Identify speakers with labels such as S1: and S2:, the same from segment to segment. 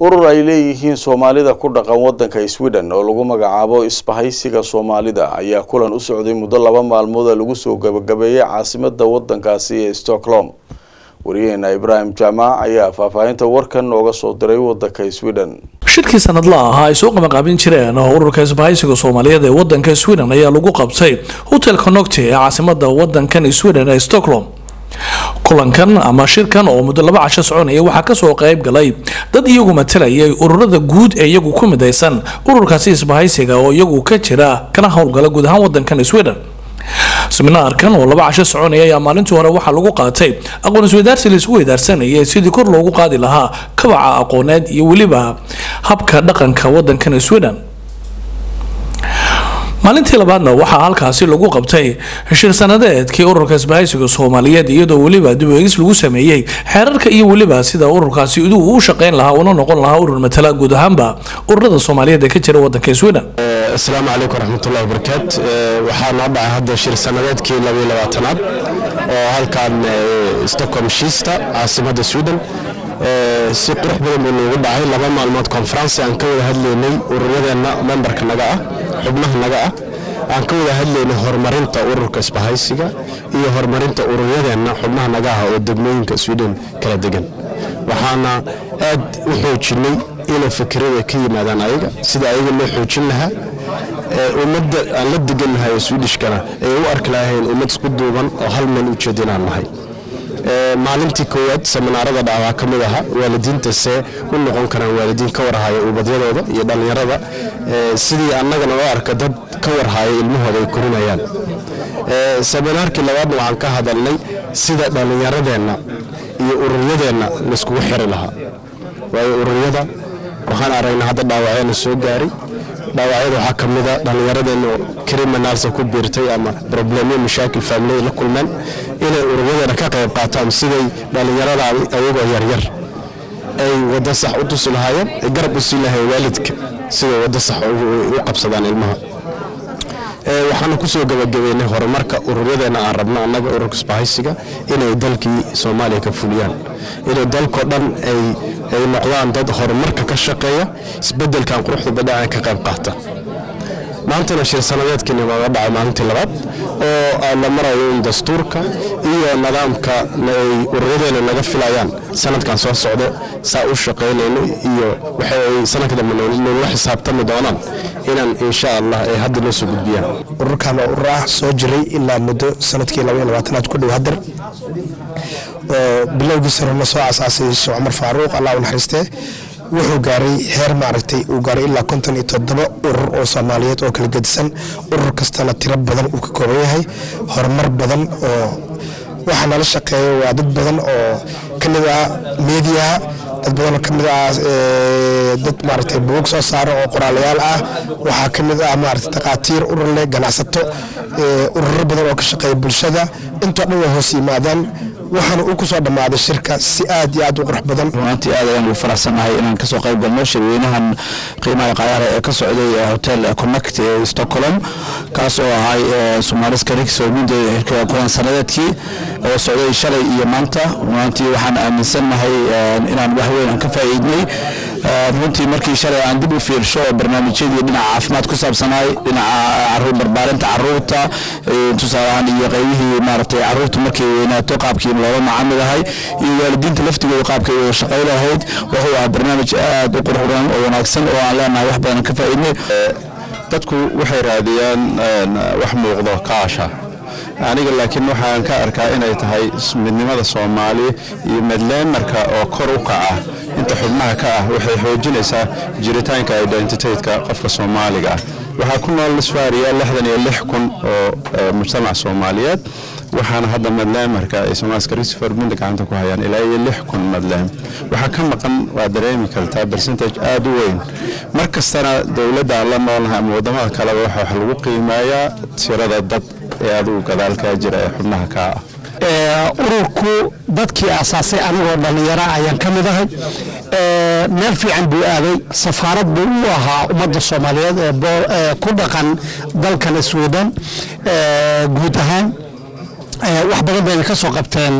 S1: urur ay leeyihiin soomaalida ku dhaqan wadanka sweden oo lagu magacaabo isbahaysiga soomaalida ayaa kulan u socday muddo laba maalmooda lagu soo gabagabeeyay caasimada wadankaasi ee stockholm. Wariyaheena ibraahim jaamac ayaa faahfaahinta warkan nooga soo diray wadanka sweden.
S2: Shirkii sanadla ahaa ay soo qabanqaabin jireen oo ururka isbahaysiga soomaaliyeed ee wadanka sweden ayaa lagu qabtay hotel connocti ee caasimada wadankan sweden ee stockholm kulankan ama shirkan oo muddo laba casho soconaya waxaa ka soo qayb galay dad iyagu matalayay ururada guud ee iyagu ku midaysan ururkaasi isbahaysiga oo iyagu ka jira kana howlgala guud ahaan wadankan sweden. Seminaarkan oo laba casho soconaya ayaa maalintii hore waxaa lagu qaatay aqoon isweydaarsi la isku weydaarsanayay sidii kor loogu qaadi lahaa kabaca aqooneed iyo weliba habka dhaqanka wadankan sweden maalintii labaadna waxaa halkaasi lagu qabtay shir sanadeedkii ururka isbahaysiga soomaaliyeed iyadoo weliba dib eegis lagu sameeyey. Xeerarka iyo weliba sida ururkaasi iduu u shaqeyn lahaa una noqon lahaa urur matala guud ahaanba ururada soomaaliyeed ee ka jira wadanka sweden.
S3: Asalaamu calaykum waraxmatullahi wabarakaat waxaa noo dhacay hadda shir sanadeedkii labaiyo labaatanaad oo halkan stockholm shiista caasimada sweden. Si qurux badan buu noogu dhacay. Laba maalmood konferensi aan ka wada hadlaynay ururadeenna membarka naga ah xubnaha naga ah. Aan ka wada hadlaynay horumarinta ururka isbahaysiga iyo horumarinta ururyadeenna xubnaha naga ah oo degmooyinka sweden kala degan. Waxaana aad u xoojinay inay fikirada ka yimaadaan ayaga sida ayaga loo xoojin lahaa ummadda aan la degannahay oo swedishkana ay u arki lahayn ummad isku duuban oo hal meel ujeeda inaan nahay maalintii koowaad seminaarada dhacwaa ka mid aha waalidiinta see u noqon karaan waalidiin ka warhaya ubadyadooda iyo dhallinyarada sidii annagana loo arka dad ka warhaya ilmahooda ay korinayaan. Seminaarkii labaadna waxaan ka hadalnay sida dhallinyaradeenna iyo ururyadeenna layskugu xiri lahaa. Waayo ururyada waxaan aragnay hadda dhaawacyana soo gaaray. Dhaawacyada waxaa ka mida dhallinyaradeenna criminalsa ku biirtay ama problemyo mashaakil faamiliyada la kulmeen inay ururyadana ka qayb qaataan siday dhallinyarada ayagoo yaryar ay waddo sax u tusi lahaayeen ay garab u sii lahayen waalidka siday waddo sax u qabsadaan ilmaha. Waxaana ku soo gabagabeynay horumarka ururyadeenna aan rabno annaga ururka isbahaysiga inay dalkii soomaaliya ka fuliyaan. Inay dalkao dhan ay noqdaan dad horumarka ka shaqeeya isbedelkan quruxda badhaca ka qayb qaata. Maantana shir sanadeedkiina nooga dhacay maalintii labaad oo la marayo in dastuurka iyo nidaamka ay ururyadeena naga filayaan. Sanadkan soo socdo saa u shaqaynayno iyo waxay sanadka dambe nogula xisaabtami doonaan inaan insha allah ay hadda noo soo gudbiyaan
S4: ururkan waa urur ah soo jiray ilaa muddo sannadkii labaatanaad ku dhow haddar. Oo bilowgiisa horena soo asaasay sheekh cumar faaruuq allah u naxariistee wuxuu gaaray heer maaragtay uu gaaray ilaa konton iyo toddoba urur oo soomaaliyeed oo kala gedisan urur kastana tiro badan uu ka kooban yahay horumar badan oo waxaa nala shaqeeya waa dad badan oo ka mid ah meediyaha dad badan oo ka mid ah dad maaragtay buug soo saara oo qoraalayaal ah. Waxaa ka mid ah maaragtay takhaatiir urur leh ganacsato ururo badan oo ka shaqeeya bulshada. Intoo dhan waa hoos yimaadaan waxaana uu ku soo dhammaaday shirka si aad iyo aad u qurux badan.
S5: Runtii aad ayaan ugu faraxsanahay inaan ka soo qayb galno shirweynahan qiimaha qayaara ee ka socday hotel connect ee stockholm kaas oo ahay somaaliska rigsominde kulan sanadeedkii oo socday shalay iyo maanta. Maantii waxaan aaminsannahay inaan wax weyn aan ka faa'iidnay runtii markii shalay aan dib u fiirsho barnaamijyadii dhinaca caafimaad ku saabsanaay dhinaca barbaarinta carruurta tusaalahaan iyo qaybihii maaragtay carruurta markay weynaato qaabkii loola macaamilahay iyo waalidiinta laftigooda qaabkay wada shaqay lahayd wuxuu ahaa barnaamij aad u qurux oo wanaagsan oo aan leenahay wax badan ka faa'iidnay.
S6: Dadku waxay raadiyaan wax muuqdo kaasha. Aniga laakiin waxaan ka arkaa inay tahay midnimada soomaali iyo medlemarka oo kor u kaca inta xubnaha ka ah waxay xoojinaysaa jiritaanka identitydka qofka soomaaliga ah. Waxaa ku nool isfaariya lixdan iyo lix kun oo mujtamac soomaaliyeed waxaana hadda madleemarka ay soomaalska risfor minda gacanta ku hayaan ilaa iyo lix kun madleem waxaa ka maqan waa dareemi kartaa percentage aada u weyn. Mar kastana dowladda aan la noolnahay ama waddamada kaleba waxa wax lagu qiimeeyaa tirada dad ee adigu gadaalkaa jira ee xubnaha kaa ah
S7: ururku dadkii asaasay anigoo dhallinyara ayaan ka mid ahay. Meel fiican buu aaday safaarad buu u ahaa ummadda soomaaliyeed ee ku dhaqan dalkan sweden. Guud ahaan wax badan bayna ka soo qabteen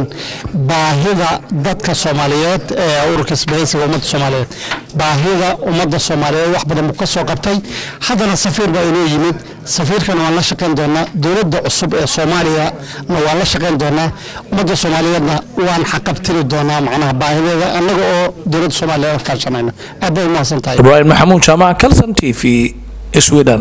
S7: baahida dadka soomaaliyeed ee ururka isbahaysiga ummadda soomaaliyeed. Baahida ummadda soomaaliyeed wax badan buu ka soo qabtay. Haddana safiir baa inoo yimid safiirkana waan la shaqayn doonaa dowladda cusub ee soomaaliyana waan la shaqayn doonaa ummadda soomaaliyeedna waan xaqabtiri doonaa macnaha baahideeda annaga oo dowladda soomaaliya la kaashanayno aad bay umahadsan tahay
S2: ibraahim maxamuud jaamac kalson t v sweden